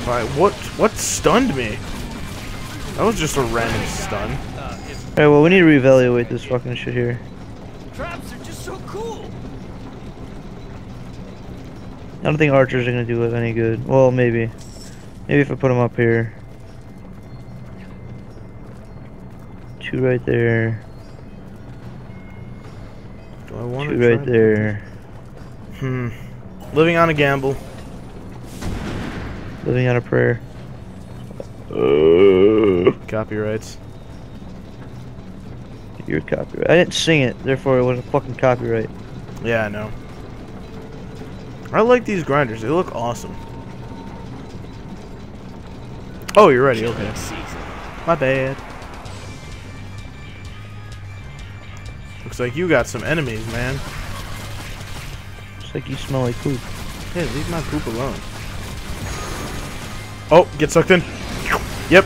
crap, I what what stunned me? That was just a random stun. Alright, well, we need to reevaluate this fucking shit here. Traps are just so cool. I don't think archers are gonna do it any good. Well, maybe. Maybe if I put them up here. Two right there. Do I want Two to right there. Hmm. Living on a gamble. Living on a prayer. Uh. Copyrights. Your copyright. I didn't sing it, therefore it wasn't fucking copyright. Yeah, I know. I like these grinders. They look awesome. Oh, you're ready. Okay. My bad. Looks like you got some enemies, man. It's like you smell like poop. Hey, leave my poop alone. Oh, get sucked in. Yep.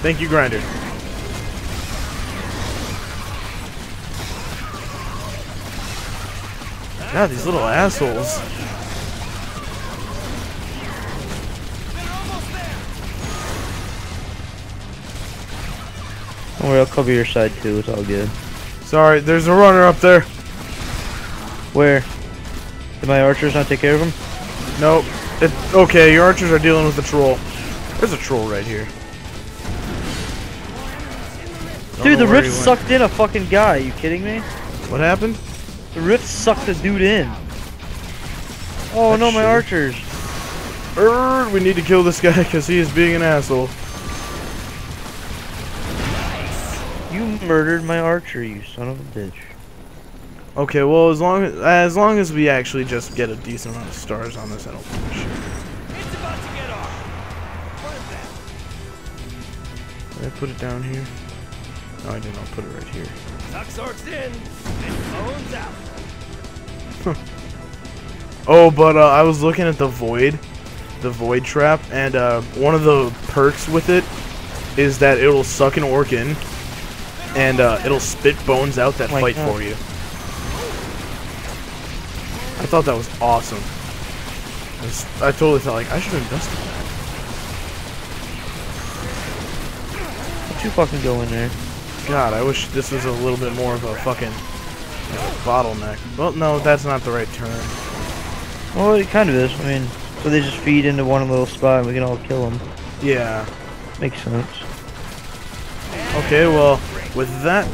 Thank you, grinder. God, these little assholes. Don't worry, I'll cover your side too. It's all good. Sorry, there's a runner up there. Where? Did my archers not take care of him? Nope. It, okay, your archers are dealing with the troll. There's a troll right here. Don't Dude, the rift he went. sucked in a fucking guy. you kidding me? What happened? The rift sucked the dude in. Oh That's no, my shitty. archers. Er, we need to kill this guy because he is being an asshole. You murdered my archer, you son of a bitch. Okay, well as long as as long as we actually just get a decent amount of stars on this, I don't give a shit. Did I put it down here? No, I didn't. I'll put it right here. Tuck orcs in and bones out. Oh, but uh, I was looking at the void, the void trap, and uh, one of the perks with it is that it'll suck an orc in, and uh, it'll spit bones out that My fight God. for you. I thought that was awesome. I, was- I totally felt like I should invest in that. Don't you fucking go in there. God, I wish this was a little bit more of a fucking like a bottleneck. Well, no, that's not the right term. Well, it kind of is. I mean, so they just feed into one little spot and we can all kill them. Yeah. Makes sense. Okay, well, with that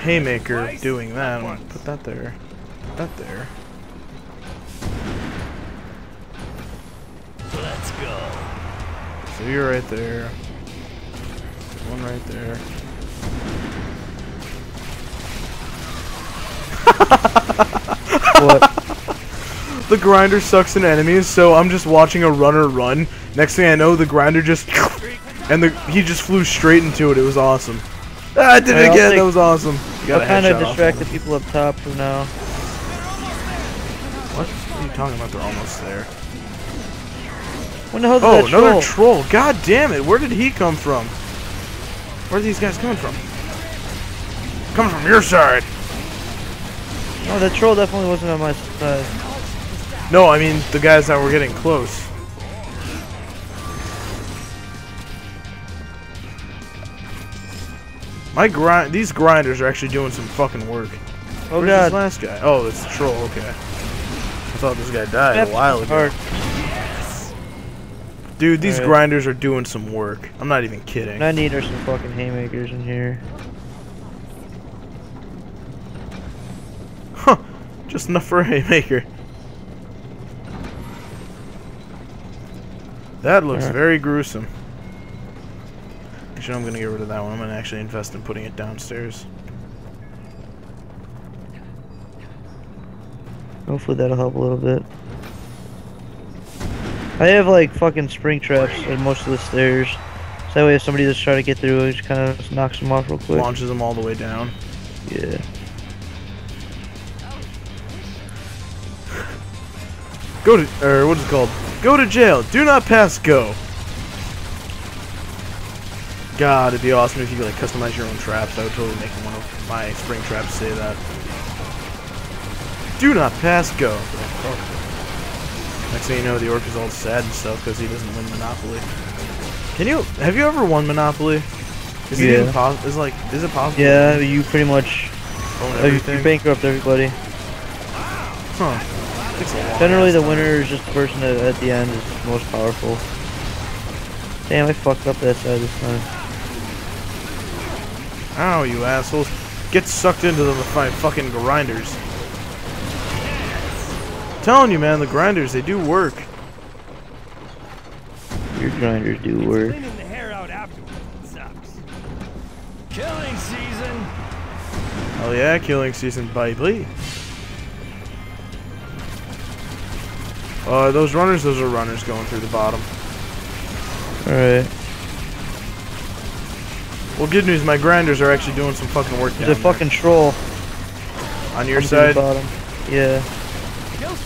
haymaker doing that, I'm gonna put that there. Put that there. Let's go. So you're right there. One right there. what? The grinder sucks in enemies, so I'm just watching a runner run. Next thing I know, the grinder just and the he just flew straight into it. It was awesome. Ah, I did it again. That was awesome. You I'll kind of distract the people up top for now. What? What are you talking about? They're almost there. When the hell did Oh, that another troll? troll. God damn it. Where did he come from? Where are these guys coming from? Coming from your side. No, the troll definitely wasn't on my side. No, I mean the guys that were getting close. My grind, these grinders are actually doing some fucking work. Oh Where's god. this last guy? Oh, it's the troll. Okay. I thought this guy died Yep, a while ago. hard. Dude, these Alright. grinders are doing some work. I'm not even kidding. What I need are some fucking haymakers in here. Huh. Just enough for a haymaker. That looks Alright. very gruesome. Actually, I'm gonna get rid of that one. I'm gonna actually invest in putting it downstairs. Hopefully that'll help a little bit. I have like fucking spring traps at most of the stairs. So that way if somebody just try to get through, it just kind of knocks them off real quick. Launches them all the way down. Yeah. Go to, or what is it called? Go to jail. Do not pass go. God, it'd be awesome if you could like customize your own traps. I would totally make one of my spring traps say that. Do not pass go. Next thing you know, the orc is all sad and stuff because he doesn't win Monopoly. Can you? Have you ever won Monopoly? Is it even possible? Is like, is it possible? Yeah, you pretty much Own oh, you, everything. you bankrupt everybody. Huh. Takes a long Generally, the winner is just the person that at the end is most powerful. Damn, I fucked up that side this time. Ow, you assholes! Get sucked into the fucking grinders. Telling you, man, the grinders they do work. Your grinders do work. Cleaning the hair out afterwards sucks. Killing season. Oh yeah, killing season, baby. Uh, those runners, those are runners going through the bottom. Alright. Well, good news, my grinders are actually doing some fucking work There's a there. fucking troll. on your coming through the side. bottom. Yeah.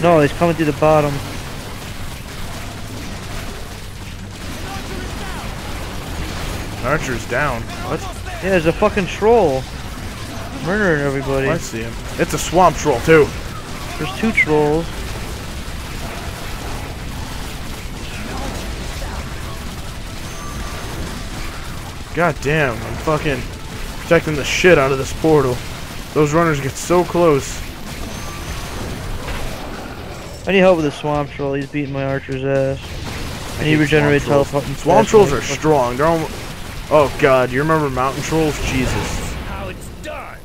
No, he's coming through the bottom. Archer's down. What? Yeah, there's a fucking troll. Murdering everybody. Oh, I see him. It's a swamp troll too. There's two trolls. God damn, I'm fucking protecting the shit out of this portal. Those runners get so close. I need help with the swamp troll. He's beating my archer's ass. I need he hate swamp trolls. Swamp trolls are strong. They're almost. Oh god, you remember mountain trolls? Jesus. how it's done.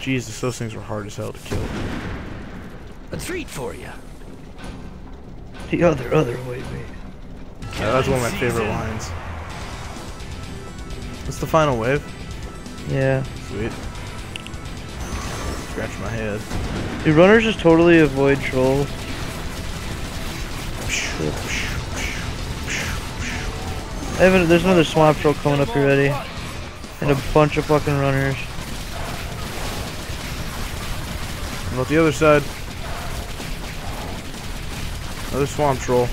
Jesus, those things were hard as hell to kill. A treat for you. The other, other way, mate. Yeah, that's one of my favorite lines. What's the final wave? Yeah. Sweet. Scratch my head. Do runners just totally avoid trolls? Haven't, there's another swamp troll coming up here already. And a bunch of fucking runners. About the other side? Another swamp troll.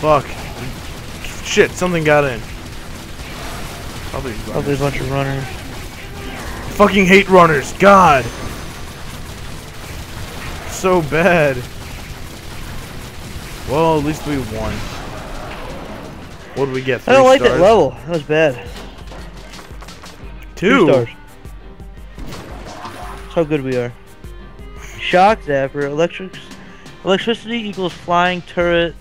Fuck. Shit, something got in. Probably Probably a bunch of runners. Fucking hate runners. God. So bad. Well, at least we won. What did we get? I don't Three like that level. That was bad. Two. stars. That's how good we are. Shock Zapper. Electric, electricity equals flying turret.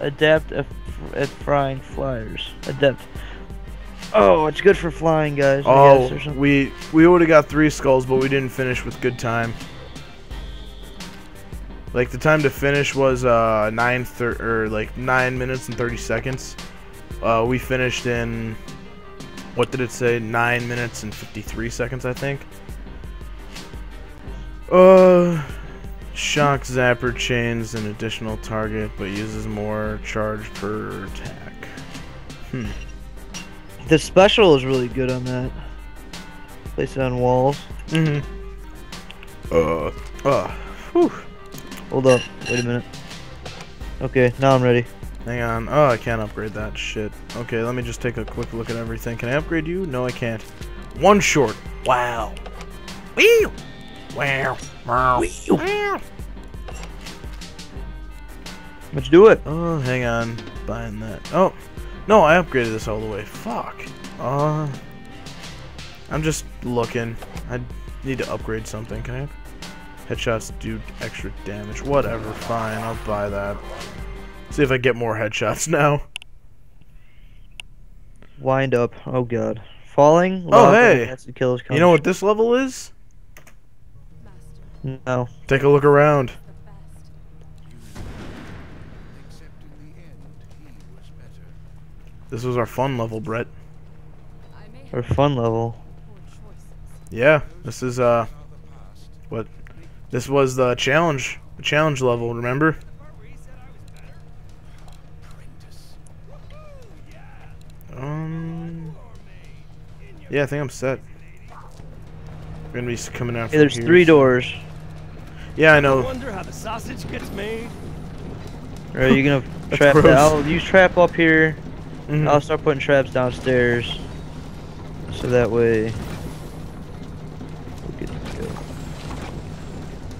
Adept at, at frying flyers. Adept. Oh, it's good for flying, guys. Oh, we we would have got three skulls, but we didn't finish with good time. Like the time to finish was uh nine thir- or like nine minutes and thirty seconds. Uh, we finished in what did it say? Nine minutes and fifty three seconds, I think. Uh, shock zapper chains an additional target, but uses more charge per attack. Hmm. The special is really good on that. Place it on walls. Mm-hmm. Uh. Uh. Whew. Hold up. Wait a minute. Okay, now I'm ready. Hang on. Oh, I can't upgrade that shit. Okay, let me just take a quick look at everything. Can I upgrade you? No, I can't. One short. Wow. Wee. Wow. Wow. Wow. Let's do it. Oh, hang on. Buying that. Oh, no, I upgraded this all the way. Fuck. Uh, I'm just looking. I need to upgrade something. Can I? Headshots do extra damage. Whatever. Fine. I'll buy that. See if I get more headshots now. Wind up. Oh god. Falling. Oh, hey. You know what this level is? No. Take a look around. Except in the end, he was better. This was our fun level, Brett. Our fun level. Yeah, this is uh, what? This was the challenge, the challenge level. Remember? Um. Yeah, I think I'm set. We're gonna be coming out. Hey, there's here three soon. doors. Yeah, I I know. wonder how the sausage gets made. Are you gonna trap that? I'll use trap up here. Mhm. I'll start putting traps downstairs. So that way.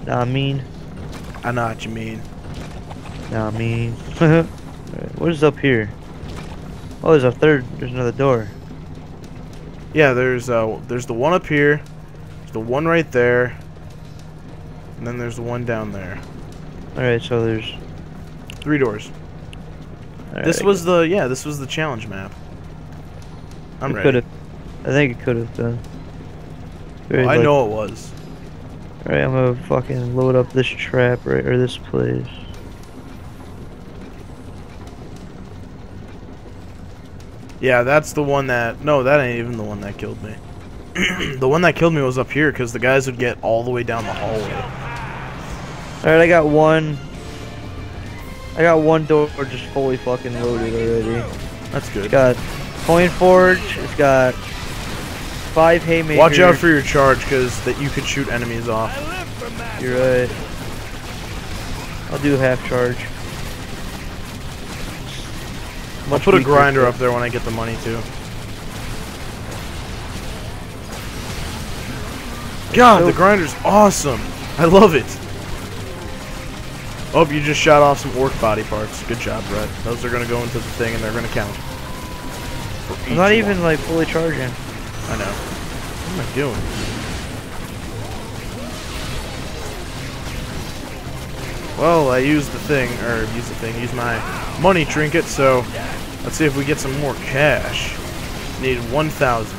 Nah, I mean. I know what you mean. Nah, I mean. Alright, what is up here? Oh, there's a third. There's another door. Yeah, there's uh, there's the one up here, there's the one right there, and then there's the one down there. Alright, so there's. Three doors. alright, This was the yeah, this was the challenge map. I'm it ready. could have. I think it could have been. Well, I know it was. Alright, I'm gonna fucking load up this trap right or this place. Yeah, that's the one that. No, that ain't even the one that killed me. the one that killed me was up here because the guys would get all the way down the hallway. Alright, I got one. I got one door just fully fucking loaded already. That's It's good. got coin forge. It's got five haymakers. Watch out for your charge because that you could shoot enemies off. I live for magic. You're right. I'll do half charge. I'll put a grinder up there when I get the money too. God, the grinder's awesome. I love it. Oh, you just shot off some orc body parts. Good job, Brett. Those are gonna go into the thing and they're gonna count. I'm each not even one. like fully charging. I know. What am I doing? Well, I used the thing, or used the thing, used my money trinket, so let's see if we get some more cash. Need 1,000.